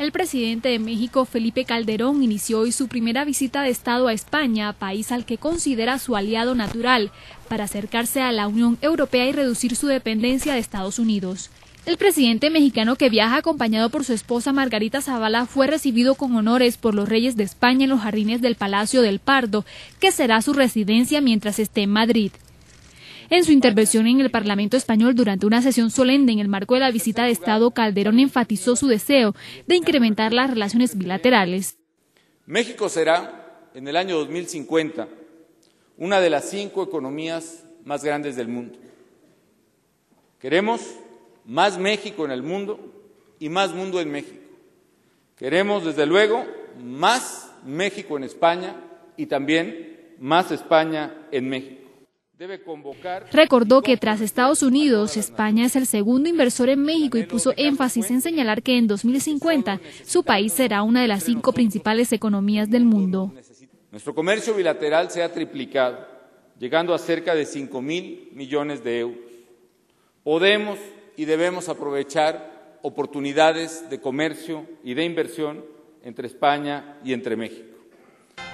El presidente de México, Felipe Calderón, inició hoy su primera visita de Estado a España, país al que considera su aliado natural, para acercarse a la Unión Europea y reducir su dependencia de Estados Unidos. El presidente mexicano que viaja acompañado por su esposa Margarita Zavala fue recibido con honores por los reyes de España en los jardines del Palacio del Pardo, que será su residencia mientras esté en Madrid. En su intervención en el Parlamento español durante una sesión solemne en el marco de la visita de Estado, Calderón enfatizó su deseo de incrementar las relaciones bilaterales. México será, en el año 2050, una de las cinco economías más grandes del mundo. Queremos más México en el mundo y más mundo en México. Queremos, desde luego, más México en España y también más España en México. Recordó que tras Estados Unidos, España es el segundo inversor en México y puso énfasis en señalar que en 2050 su país será una de las cinco principales economías del mundo. Nuestro comercio bilateral se ha triplicado, llegando a cerca de 5 mil millones de euros. Podemos y debemos aprovechar oportunidades de comercio y de inversión entre España y entre México.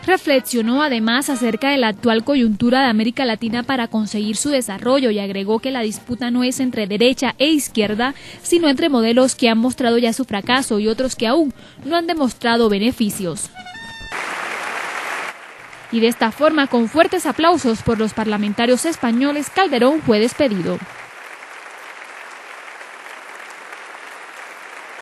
Reflexionó además acerca de la actual coyuntura de América Latina para conseguir su desarrollo y agregó que la disputa no es entre derecha e izquierda, sino entre modelos que han mostrado ya su fracaso y otros que aún no han demostrado beneficios. Y de esta forma, con fuertes aplausos por los parlamentarios españoles, Calderón fue despedido.